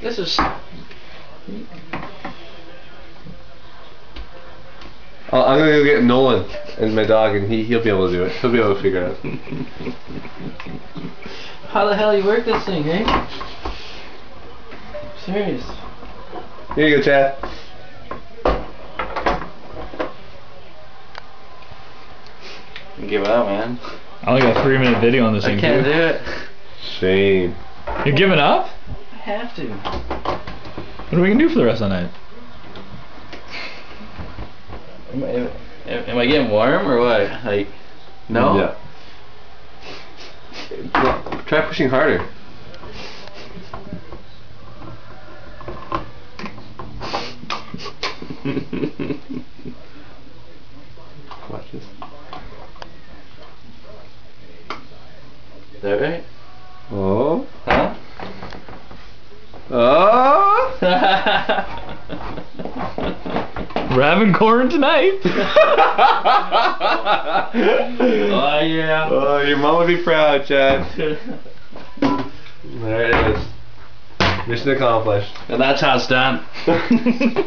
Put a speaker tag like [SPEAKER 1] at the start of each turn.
[SPEAKER 1] This is.
[SPEAKER 2] I'll, I'm gonna go get Nolan and my dog, and he he'll be able to do it. He'll be able to figure it out.
[SPEAKER 1] How the hell you work this thing, eh? Serious.
[SPEAKER 2] Here you go, Chad.
[SPEAKER 1] Give it up, man.
[SPEAKER 3] I only got a three minute video on this
[SPEAKER 1] I
[SPEAKER 3] thing.
[SPEAKER 1] can't
[SPEAKER 3] too.
[SPEAKER 1] do it.
[SPEAKER 2] Shame.
[SPEAKER 3] You're giving up?
[SPEAKER 1] I have to.
[SPEAKER 3] What are we gonna do for the rest of the night?
[SPEAKER 1] Am I, am, am I getting warm or what? Like, no.
[SPEAKER 2] Yeah. Well, Try pushing harder. Watch this.
[SPEAKER 1] Is that right?
[SPEAKER 2] Oh.
[SPEAKER 1] Huh?
[SPEAKER 2] Oh.
[SPEAKER 3] We're having corn tonight.
[SPEAKER 1] oh yeah.
[SPEAKER 2] Oh, your mom would be proud, Chad. There it is. Mission accomplished.
[SPEAKER 1] and that's how it's done.